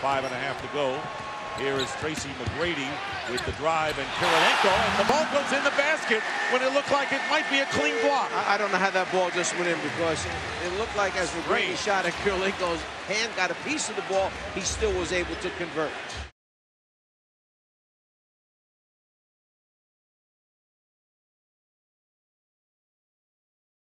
five and a half to go. Here is Tracy McGrady with the drive and Kirilenko, and the ball goes in the basket when it looked like it might be a clean block. I, I don't know how that ball just went in because it looked like as McGrady shot at Kirilenko's hand, got a piece of the ball, he still was able to convert.